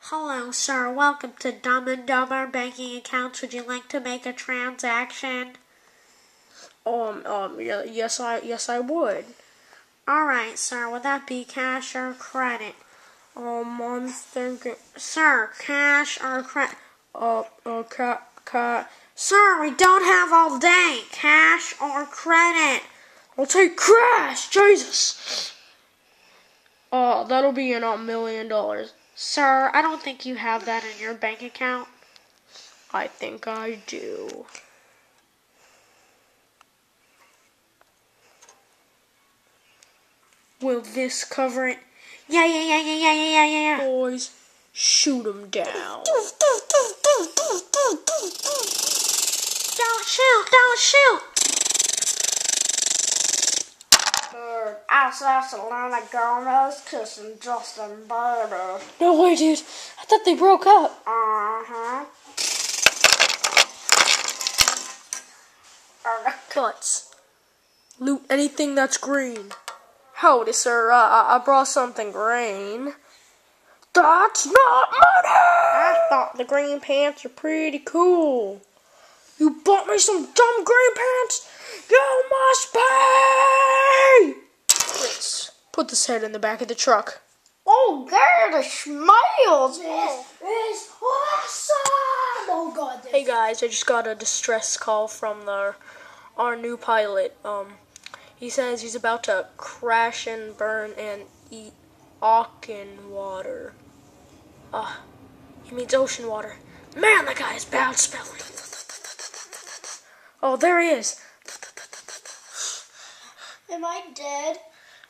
Hello, sir. Welcome to Dumb and Dumber Banking Accounts. Would you like to make a transaction? Um, um, yes, I, yes, I would. All right, sir. Would that be cash or credit? Um, I'm thinking, Sir, cash or credit? uh, uh, cat, cat. Sir, we don't have all day. Cash or credit? I'll take cash. Jesus. Uh, that'll be in a million dollars. Sir, I don't think you have that in your bank account. I think I do. Will this cover it? Yeah, yeah, yeah, yeah, yeah, yeah, yeah, yeah. Boys, shoot 'em down. Don't shoot! Don't shoot! I saw Selena Gomez kissing Justin Bieber. No way, dude. I thought they broke up. Uh huh. Cuts. Loot anything that's green. Howdy, sir. Uh, I I brought something green. That's not money! I thought the green pants were pretty cool. You bought me some dumb green pants? You must pay! Chris, put this head in the back of the truck. Oh, there the smiles. This is awesome. Oh God. This Hey guys, I just got a distress call from the our new pilot. Um, he says he's about to crash and burn and eat Auken water. Ah, he means ocean water. Man, that guy is bad spelling. Oh, there he is. Am I dead?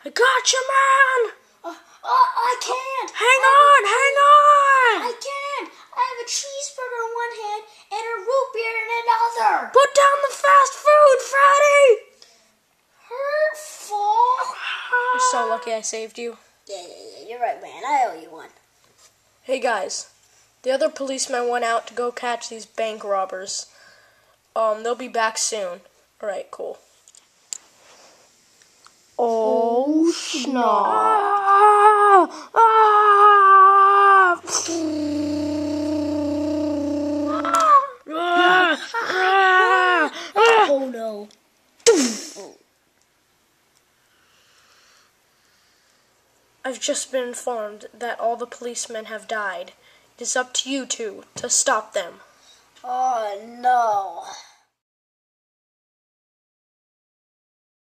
I got you, man. Uh, oh, I can't. Hang on, hang on. I can't. I have a cheeseburger in one hand and a root beer in another. Put down the fast food, Freddy. Hurtful. You're so lucky I saved you. Yeah, yeah, yeah. You're right, man. I owe you one. Hey guys, the other policemen went out to go catch these bank robbers. Um, they'll be back soon. Alright, cool. Oh, snap. Oh no. I've just been informed that all the policemen have died. It is up to you two to stop them. Oh no.